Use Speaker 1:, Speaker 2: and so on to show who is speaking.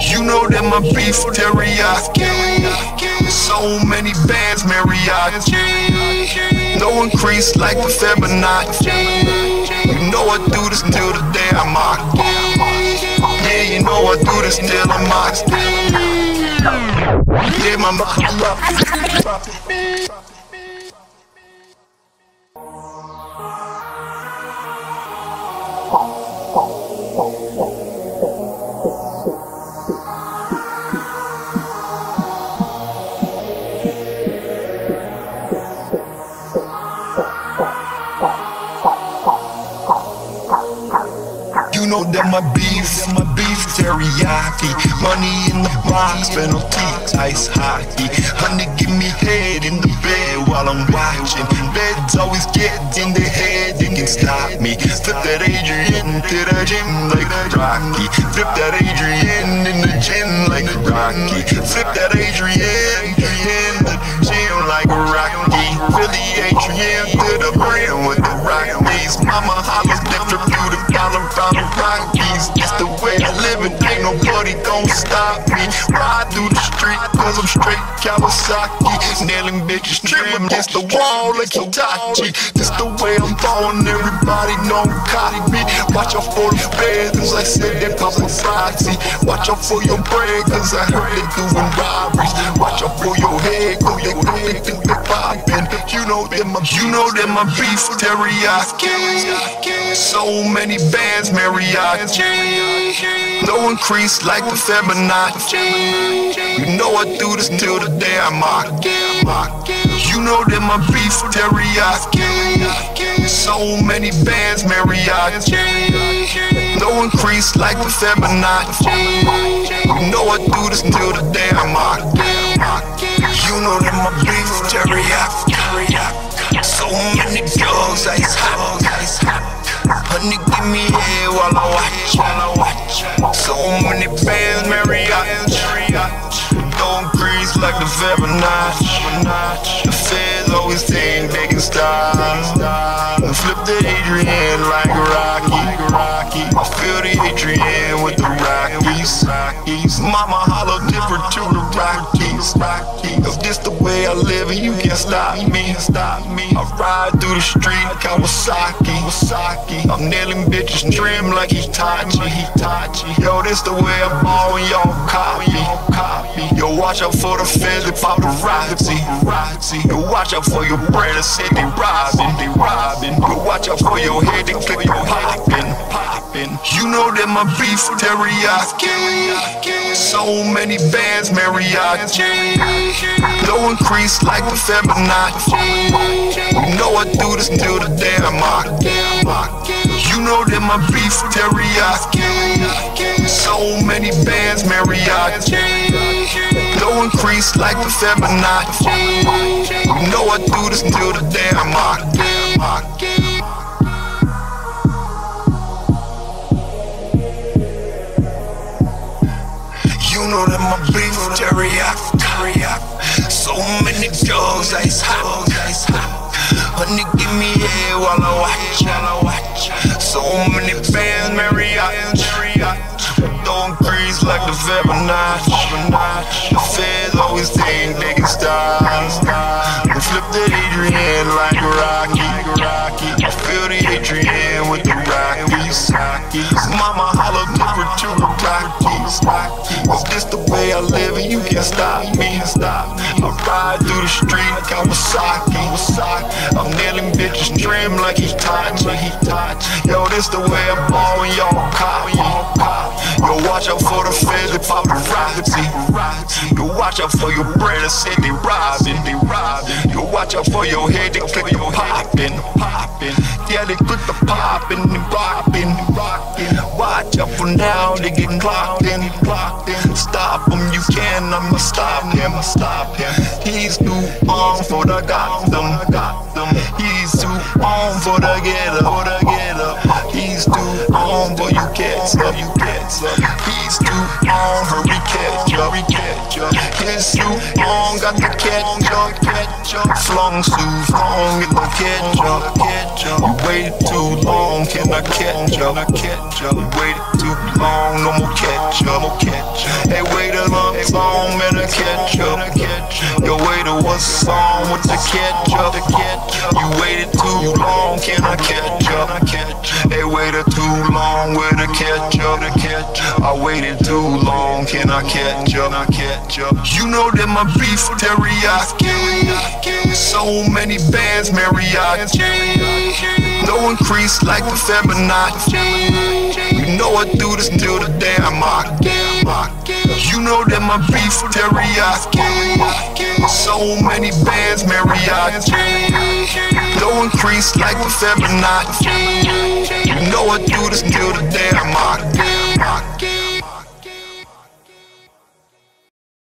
Speaker 1: You know that my beef teriyaki. So many bands, mariachi. No increase like the Fibonacci. You know I do this till the day I'm out. Yeah, you know I do this till I'm out. Yeah, my mama. You that my beef, my beef teriyaki. Money in the box, penalty, ice hockey. Honey, give me head in the bed while I'm watching. Beds always get in the head, you can stop me. Flip that Adrian to the gym like Rocky. Flip that Adrian in the gym like Rocky. Flip that Adrian in the gym like Rocky. Philly Adrian to the brim with the Rockies. Mama hollers different beautiful dollar round the Rockies. It's the way I live and ain't nobody gon' stop me. Ride through the street cause I'm straight Kawasaki. Nailing bitches trim against the wall like Hitachi. This the way I'm born, everybody know I'm me. Watch out for the cause I said they paparazzi. Watch out for your bread, cause I heard they doing robberies. Watch out for your head, cause they think they poppin'. You know that my, you know that my beef teriyaki. So many bands, mariachi. No increase like the Fibonacci. You know I do this till the day I'm out. You know that my beef teriyaki. So many bands, mariachi. No increase like the Fibonacci. You know I do this till the day I'm out. You know that my beef teriyaki. So many girls, ice hot. Honey, give me I watch, I watch. So many bands. Don't increase like the Fibonacci. The feds always think they can stop. And flip the Adrian like Rocky. I feel the Adrian with the. Rockies. Mama hollow different to the Rockies. Rockies. If this the way I live and you can't stop me, stop me. I ride through the street Kawasaki. Kawasaki. I'm nailing bitches trim like Hitachi. Hitachi. Yo, this the way I ball and y'all copy. Yo, watch out for the feds and paparazzi. Yo, watch out for your bread and they robbing. They robbing. Yo, watch out for your head and click your poppin'. Poppin'. You know that my beef teriyaki. So many bands, mariachi. No increase like the Fibonacci. You know I do this till the day I'm. You know that my beef teriyaki. So many bands, mariachi. No increase like the Fibonacci. You know I do this till the day I'm out. Know that my beef teriyaki. So many girls, ice hot. Honey, give me head while I watch, while I watch. So many fans, mariachi. Don't increase like the Fibonacci. The feds always think they can stop. And flip the Adrian like a Rocky. I feel the Adrian with the Rockies. Mama hollow different to the Rockies. If this the way I live and you can't stop me. I ride through the street Kawasaki. I'm nailing bitches trim like Hitachi. Yo, this the way I ball and y'all copy. Yo, watch out for the feds and paparazzi. Yo, watch out for your bread and say they robbing. They robbing. Yo, watch out for your head, they click your poppin'. Poppin'. Yeah, they click the poppin' and poppin'. Rockin'. Watch out for now, they get clocked in. Clocked in. Stop him, you can, I'ma stop him. Stop him. He's too on for the Gotham. Gotham. He's too on the. For the get catch up. You catch up. He's too on, hurry catch up. catch up. His too long, got the catch up, catch up. Flung too long, get the catch up, catch up. You waited too long, can I catch up? Catch up. You waited too long, no more catch up, no catch up. Hey, wait a long, long, man, I catch up, waiter, what's on with the catch the? You waited too long, can I catch up? Hey, waited too long with the catch up, the. I waited too long, can I catch up? I. You know that my beef teriyaki. So many bands, mariachi. No increase like the Fibonacci. You know I do this till the day I'm You know that my beef teriyaki. So many bands, mariachi. No increase like the Fibonacci. You know I do this till the day I'm